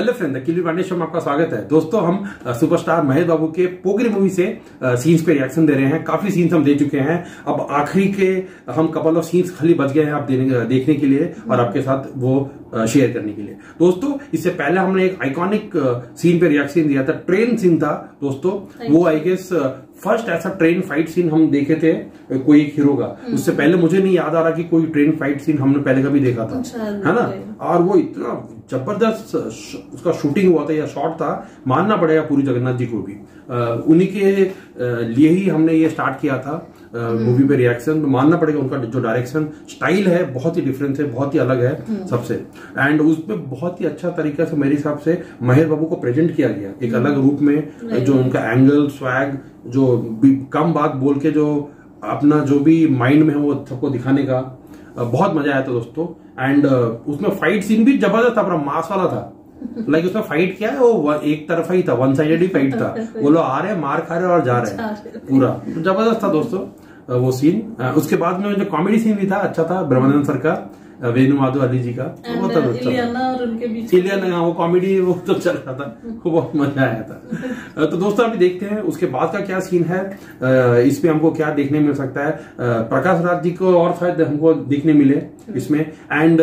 Hello friend किली Pandey show में आपका स्वागत है। दोस्तों, हम सुपरस्टार महेश बाबू के पोगरी मूवी से सीन्स पे रिएक्शन दे रहे हैं। काफ़ी सीन्स हम दे चुके हैं। अब आखिरी के हम कपल ऑफ़ सीन्स खाली बच गए हैं आप देखने के लिए और आपके साथ वो शेयर करने के लिए। दोस्तों इससे पहले हमने एक आइकॉनिक सीन पे रिएक्शन दिया था। ट्रेन सीन था दोस्तों। वो आई गेस फ़र्स्ट ऐसा ट्रेन फाइट सीन हम देखे थे कोई एक हीरो का। उससे पहले मुझे नहीं याद आ रहा कि कोई ट्रेन फाइट सीन हमने पहले कभी देखा था। है ना? और वो इतना ज़बरदस्त उसका शूटिंग हुआ था या शॉट था मानना पड़ेगा पूरी जगन्नाथ जी को भी। उन्हीं के लिए ही हमने ये स्टार्ट किया था। मूवी पे रिएक्शन मानना पड़ेगा उनका जो डायरेक्शन स्टाइल है बहुत ही डिफरेंस है बहुत ही अलग है सबसे। एंड उसमें बहुत ही अच्छा तरीका से मेरे हिसाब से महेश बाबू को प्रेजेंट किया गया एक अलग रूप में जो उनका एंगल स्वैग जो कम बात बोल के जो अपना जो भी माइंड में है वो सबको दिखाने का बहुत मज़ा आया था दोस्तों। एंड उसमें फाइट सीन भी ज़बरदस्त था मास वाला था। लाइक उसमें फाइट क्या है वो एक तरफा ही था वन साइडेड ही फाइट था। वो लोग आ रहे हैं मार खा रहे और जा रहे हैं। पूरा। ज़बरदस्त था दोस्तों वो सीन उसके बाद में जो कॉमेडी सीन भी था अच्छा था ब्रह्मानंद सर का। वेणु माधव अली जी का। तो वो एंड तो अच्छा इलियाना और उनके बीच इलियन हाँ वो कॉमेडी वो तो चल रहा था। वो बहुत मज़ा आया था। तो दोस्तों अभी देखते हैं उसके बाद का क्या सीन है। इसमें हमको क्या देखने मिल सकता है। प्रकाश राज जी को और शायद हमको देखने मिले इसमें। एंड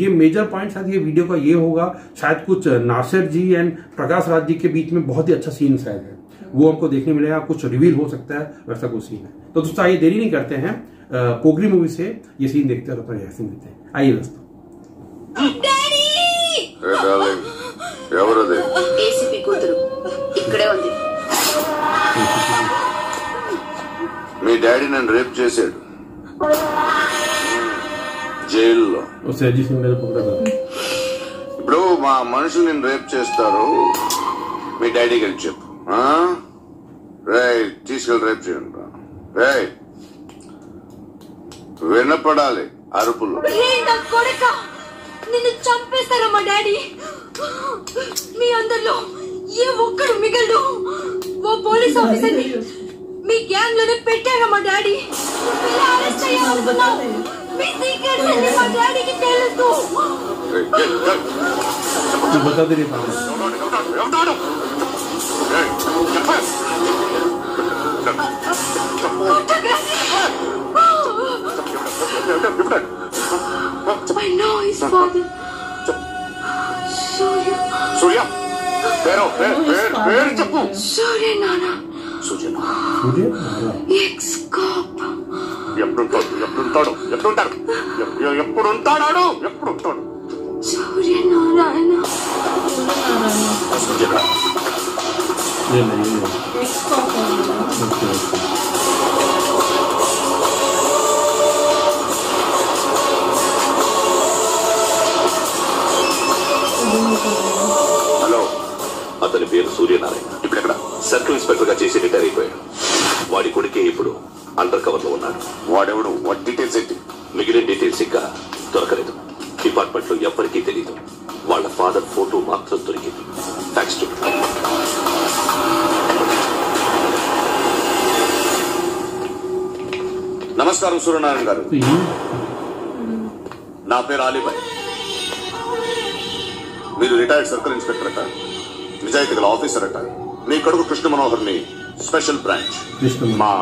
ये मेजर पॉइंट शायद ये वीडियो का ये होगा। शायद कुछ नासिर जी एंड प्रकाश राज जी के बीच में बहुत ही अच्छा सीन शायद है। वो हमको देखने मिलेगा। कुछ रिवील हो सकता है वैसा कुछ सीन है। तो दोस्तों आइए देरी नहीं करते हैं। पोगरी मूवी से ये सीन देखते हैं और अपना रिएक्शन देते हैं आइए दोस्तों డాడీ ఏ డార్లింగ్ ఎవరది ఏసీపీ కూతురు ఇక్కడే ఉంది మీ డాడీ నన్ను రేప్ చేశాడు జైల్లో उससे अजीत सिंह ने पकड़ा था ఇప్పుడు మా మనుషులు నేను రేప్ చేస్తారు మీ డాడీ గారికి చెప్పు రైట్ తీసుకెళ్ళి రేప్ చేయండి రైట్ వినపడాలి అరుపులు రే నా కొడక నిన్ను చంపేస్తారా మా డాడీ మీ అందరిలో ఏ ఒక్కడు మిగలడు ఓ పోలీస్ ఆఫీసర్ మీ గ్యాంగ్ లోనే పెట్టారా మా డాడీ ఇలా అరెస్ట్ అయ్యామనుకున్నావు మీ సీక్రెట్స్ అన్ని మా డాడీకి తెలుసు రేయ్, ఏయ్, ఏయ్, तू बता दे रही To my nose, Father. Surya. Surya. Pero, per, per, per, Chapu. Surya Nana. Surya Nana. Surya Nana. Ex-cop. ఎప్పుడుంటాడు ఎప్పుడుంటాడు ఎప్పుడుంటాడు ఎప్పుడుంటాడాడు ఎప్పుడుంటాడు Suryanarayana Suryanarayana వాడెవడం వాటి డీటెయిల్స్ ఏంటి? మిగిలిన డీటెయిల్స్ ఇంకా దొరకలేదు. డిపార్ట్మెంట్లో ఎవరికీ తెలియదు వాళ్ళ ఫాదర్ ఫోటో మాత్రం దొరికింది. థ్యాంక్స్ టు నమస్కారం సూర్యనారాయణ గారు. నా పేరు ఆలిబాయ్ మీరు రిటైర్డ్ సర్కిల్ ఇన్స్పెక్టర్ అట నిజాయితీ గల ఆఫీసర్ అట. మీ కొడుకు కృష్ణ మనోహర్ని స్పెషల్ బ్రాంచ్ మా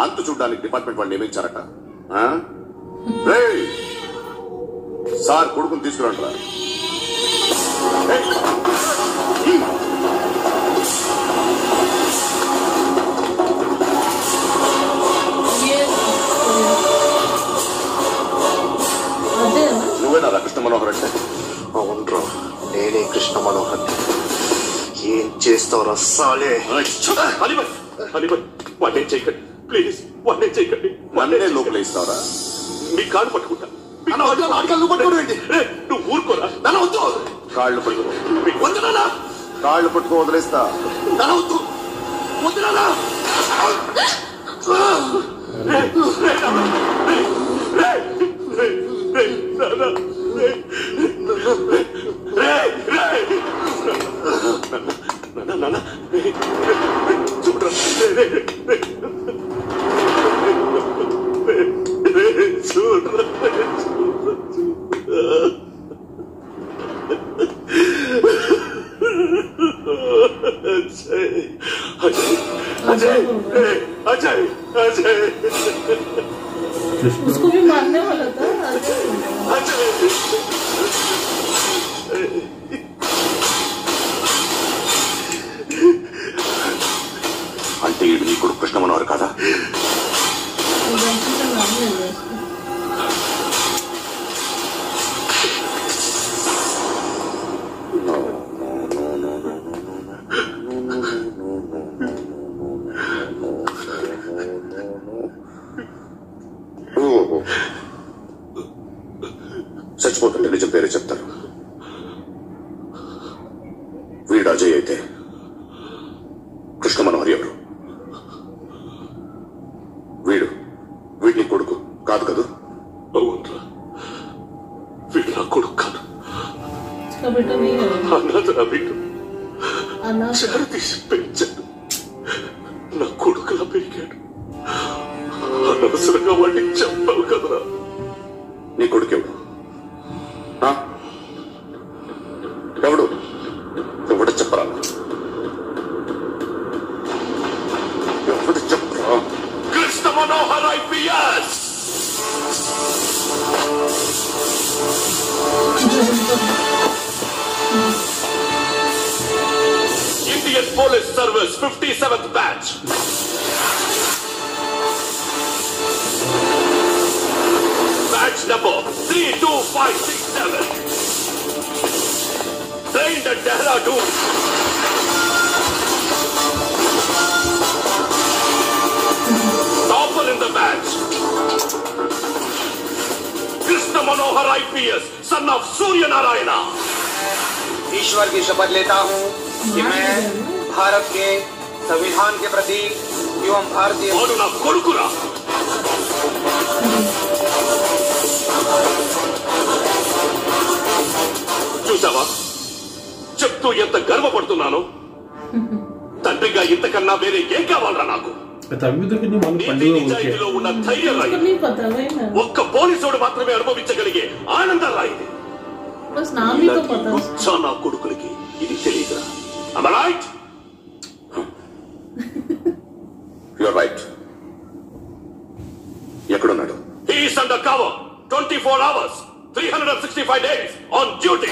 అంతు చూడడానికి డిపార్ట్మెంట్ వాళ్ళు నియమించారట! సార్ కొడుకుని తీసుకురండి రా ఏయ్! అదేనా నువ్వేనా కృష్ణ మనోహర్ అంటే? అవునరా నేనే కృష్ణ మనోహర్. ఏం చేస్తావు రస్సాలే అలీబాయ్ అలీబాయ్ వాడిని చేయకండి. ప్లీజ్ వాళ్ళని చేయకండి నన్నే లోపల ఇస్తావరా మీ కాళ్ళు పట్టుకుంటా మీ కాళ్ళు పట్టుకోండి నువ్వు ఊరుకోరా నన్ను వద్దు కాళ్ళు పట్టుకో మీకు వద్దు నాన్న కాళ్ళు పట్టుకో వదిలేస్తా నన్ను వద్దు వద్దు నాన్న నాన్న నాన్న చూడరా そうなだ నా కొడుకు అనాథ నా బిడ్డ చేరదీసి పెంచాడు నా కొడుకులా పెరిగాడు. అనవసరంగా వాడిని చెప్పాలి కదరా. నీ కొడుకెవడు Indian Police Service 57th Batch. Batch number 32567. Trained at Dehradun. Topper in the batch. Krishna Manohar IPS, son of Surya Narayana. ईश्वर की शपथ लेता हूँ कि मैं भारत के संविधान के प्रति एवं भारतीय వాడు నా కొడుకురా చూసావా చెప్తూ ఎంత గర్వపడుతున్నాను తండ్రిగా ఇంతకన్నా వేరే ఏం కావాలరా నాకు ఒక్క పోలీసుడు మాత్రమే అనుభవించగలిగే ఆనంద కొడుకులకి ఇది ఎక్కడున్నాడు? Cover twenty four hours three hundred and sixty five days on duty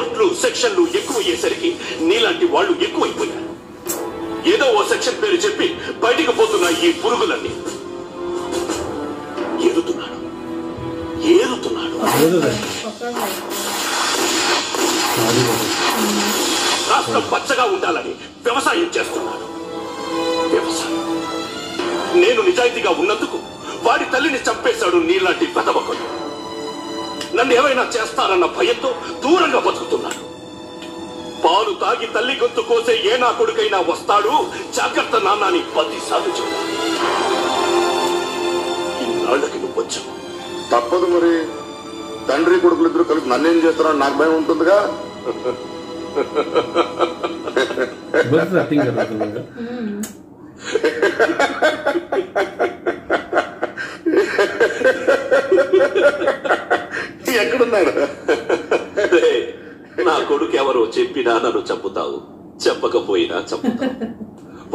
కోర్టులు సెక్షన్లు ఎక్కువ అయ్యేసరికి నీలాంటి వాళ్ళు ఎక్కువైపోయారు. ఏదో ఓ సెక్షన్ పేరు చెప్పి బయటికి పోతున్న ఈ పురుగులన్నీ. ఏరుతున్నాడు. రాష్ట్రం పచ్చగా ఉండాలని వ్యవసాయం చేస్తున్నాడు. నేను నిజాయితీగా ఉన్నందుకు వాడి తల్లిని చంపేశాడు నీలాంటి పెదవకుడు. నన్ను ఏమైనా చేస్తారన్న భయంతో దూరంగా బతుకుతున్నాడు పాలు తాగి తల్లి గొంతు కోసే ఏ నా కొడుకైనా వస్తాడు జాగ్రత్త నాన్నని పదిసార్లు చెప్పాడు నువ్వు వచ్చావు. తప్పదు మరి. తండ్రి కొడుకులు ఇద్దరు కలిసి నన్నేం చేస్తున్నా నాకు భయం ఉంటుందిగా. Ha ha ha ha ha! ఎక్కడున్నాడు? నా కొడుకు ఎవరో చెప్పినా నన్ను చంపుతావు. చెప్పకపోయినా చంపుతావు.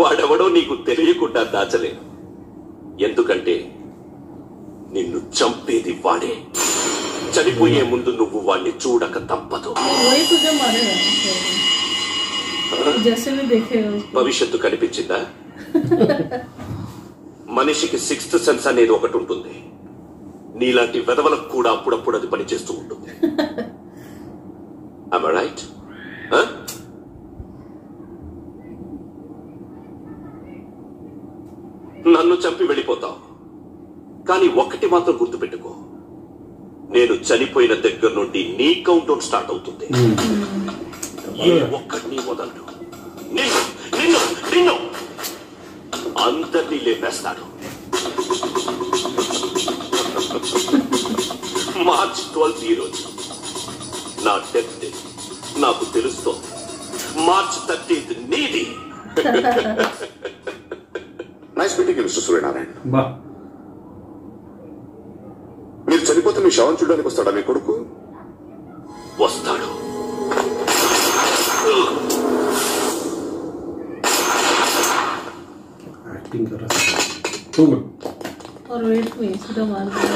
వాడెవడో నీకు తెలియకుండా దాచలేదు ఎందుకంటే నిన్ను చంపేది వాడే. చనిపోయే ముందు నువ్వు వాడిని చూడక తప్పదు. భవిష్యత్తు కనిపించిందా? మనిషికి సిక్స్త్ సెన్స్ అనేది ఒకటి ఉంటుంది. నీలాంటి వెదవలకు కూడా అప్పుడప్పుడు అది పనిచేస్తూ ఉంటుంది. రైట్ నన్ను చంపి వెళ్ళిపోతావు. కానీ ఒక్కటి మాత్రం గుర్తుపెట్టుకో. నేను చనిపోయిన దగ్గర నుండి నీ కౌంట్ డౌన్ స్టార్ట్ అవుతుంది. ఏ ఒక్కడిని వదలడు. నిన్ను నిన్ను నిన్ను. అందరినీ లేపేస్తాడు. మార్చ్ ట్వెల్త్ ఈరోజు నా డెత్ డే నాకు తెలుస్తోంది. మార్చ్ థర్టీన్త్ నీది. నైస్ మీటింగ్ మిస్టర్ సూర్యనారాయణ మీరు చనిపోతే మీ శవం చూడడానికి వస్తాడా మీ కొడుకు? వస్తాడు. యాక్టింగ్ कर रहा था टू गुड और वेट में सीधा मार दिया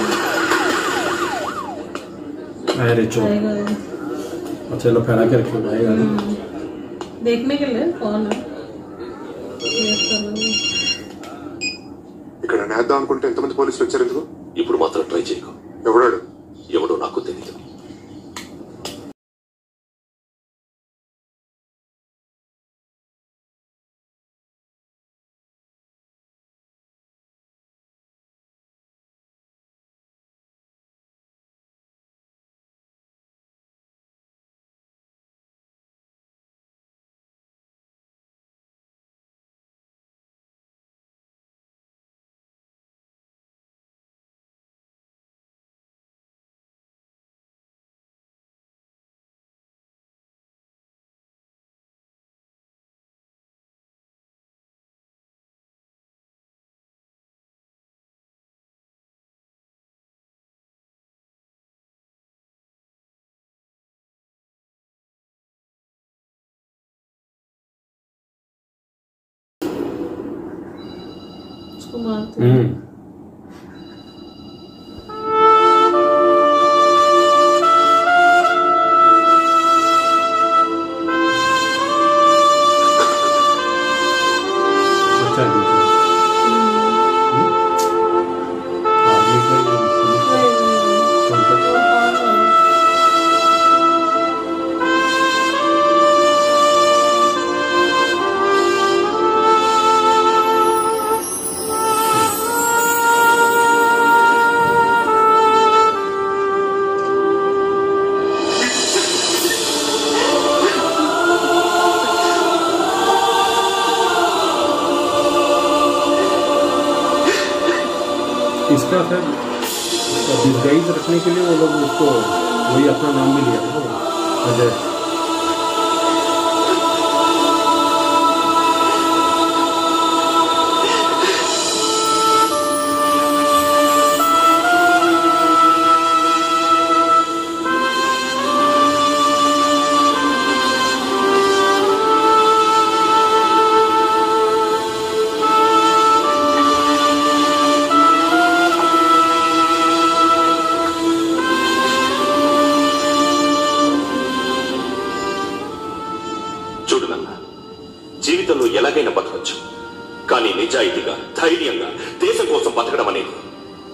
अरे चो आएगा ये। अच्छा लो फैला के रखिए आएगा देखने के लिए कौन है वेट कर रहा हूँ। ఇక్కడ నేద్దాం అనుకుంటే ఎంతమంది పోలీసులు వచ్చారు ఎందుకు ఇప్పుడు మాత్రం ట్రై చేయకు ఎవడాడు Tomate. Hum. वो उसको वही अपना नाम भी लिया था Ajay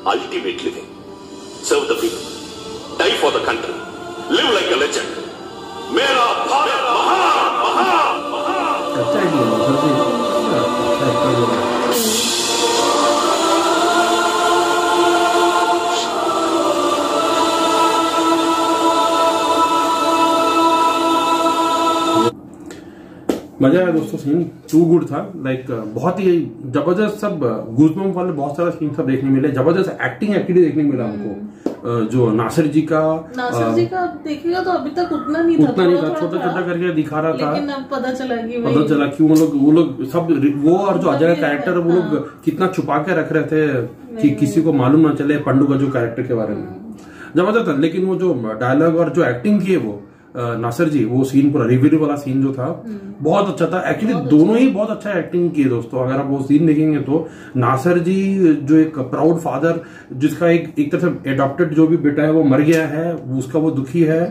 ultimate living. Serve the people. Die for the country. Live like a legend. Mera Bharat मज़ा आया दोस्तों सीन टू गुड था। लाइक बहुत ही ज़बरदस्त सब गूजबम वाले बहुत सारा सीन सब देखने मिले। ज़बरदस्त एक्टिंग एक्टिविटी देखने मिला हमको। जो नासिर जी का नासिर जी का देखिएगा तो अभी तक उतना नहीं था उतना नहीं था छोटा छोटा करके दिखा रहा था। लेकिन अब पता चला कि पता चला कि वो लोग वो लोग सब वो और जो अजय का कैरेक्टर वो लोग हाँ। कितना छुपा के रख रहे थे कि किसी को मालूम ना चले पंडू का जो कैरेक्टर के बारे में। ज़बरदस्त था लेकिन वो जो डायलॉग और जो एक्टिंग की है वो नासिर जी वो सीन पूरा रिव्यू वाला सीन जो था बहुत अच्छा था। एक्चुअली दोनों ही बहुत अच्छा एक्टिंग किए दोस्तों अगर आप वो सीन देखेंगे तो। नासर जी जो एक प्राउड फादर जिसका एक एक तरह से एडॉप्टेड जो भी बेटा है वो मर गया है उसका वो दुखी है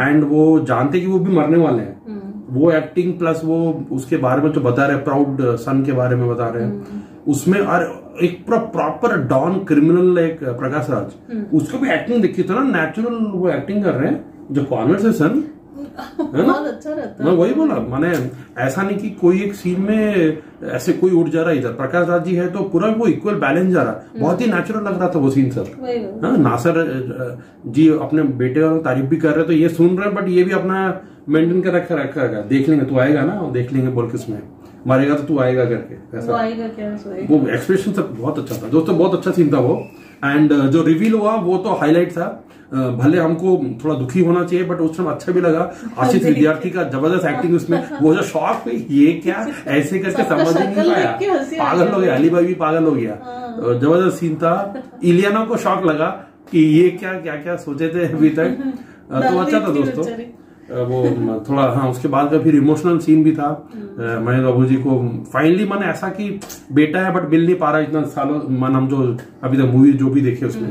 एंड वो जानते कि वो भी मरने वाले हैं। वो एक्टिंग प्लस वो उसके बारे में जो बता रहे प्राउड सन के बारे में बता रहे हैं उसमें और एक पूरा प्रॉपर डॉन क्रिमिनल एक प्रकाश राज उसको भी एक्टिंग देखी तो ना नेचुरल वो एक्टिंग कर रहे हैं जो कॉन्वर्सेशन है ना? अच्छा रहता मैं वही बोला मैंने ऐसा नहीं कि कोई एक सीन में ऐसे कोई उठ जा रहा है इधर। प्रकाश राज जी है तो पूरा वो इक्वल बैलेंस जा रहा। बहुत ही नेचुरल लग रहा था वो सीन सर। हाँ, नासर जी अपने बेटे और तारीफ़ भी कर रहे तो ये सुन रहे बट ये भी अपना मेंटेन कर रखा रखा है। देख लेंगे तू आएगा ना? देख लेंगे बोल किसमें मारेगा तो तू आएगा करके वो ऐसा आएगा क्या? वो एक्सप्रेशन सब बहुत अच्छा था। दोस्तों बहुत अच्छा सीन था वो। एंड जो रिवील हुआ वो तो हाईलाइट था। भले हमको थोड़ा दुखी होना चाहिए बट उस समय अच्छा भी लगा। आशीष विद्यार्थी का ज़बरदस्त एक्टिंग उसमें। वो जो शॉक में ये क्या? ऐसे करके समझ ही नहीं पाया। पागल हो गया अली भाई भी पागल हो गया। ज़बरदस्त सीन था। इलियाना को शॉक लगा कि ये क्या क्या क्या सोचे थे अभी तक। तो अच्छा था दोस्तों। वो थोड़ा हाँ उसके बाद का फिर इमोशनल सीन भी था। महेंद्र बाबू जी को फाइनली मन ऐसा कि बेटा है बट मिल नहीं पा रहा इतना सालों। मन हम जो अभी तक मूवी जो भी देखे उसमें।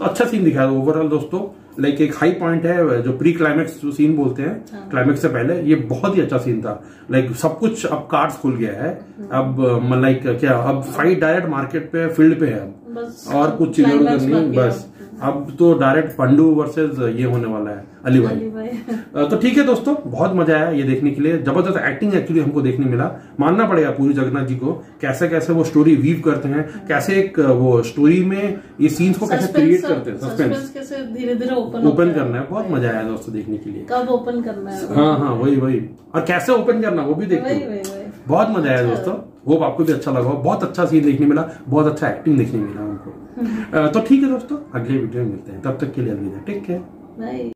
तो अच्छा सीन दिखाया ओवरऑल दोस्तों लाइक एक हाई पॉइंट है जो प्री क्लाइमेक्स जो सीन बोलते हैं क्लाइमेक्स से पहले ये बहुत ही अच्छा सीन था। लाइक सब कुछ अब कार्ड्स खुल गया है। अब लाइक क्या अब फाइट डायरेक्ट मार्केट पे फ़ील्ड पे है। अब और कुछ चीज़ें नहीं बस। अब तो डायरेक्ट पंडू वर्सेस ये होने वाला है अली भाई अली भाई तो ठीक है दोस्तों बहुत मज़ा आया ये देखने के लिए। ज़बरदस्त एक्टिंग एक्चुअली हमको देखने मिला। मानना पड़ेगा पूरी जगन्नाथ जी को कैसे कैसे वो स्टोरी वीव करते हैं कैसे एक वो स्टोरी में ये सीन्स को कैसे क्रिएट करते हैं। सस्पेंस कैसे धीरे धीरे ओपन ओपन करना है। बहुत मज़ा आया दोस्तों देखने के लिए। कब ओपन करना है? हाँ हाँ वही वही। और कैसे ओपन करना वो भी देखते हैं। बहुत मज़ा आया दोस्तों। होप आपको भी अच्छा लगा बहुत अच्छा सीन देखने मिला। बहुत अच्छा एक्टिंग देखने मिला हमको। अ, तो ठीक है दोस्तों, अगले वीडियो में मिलते हैं। तब तक के लिए अलविदा टेक केयर बाय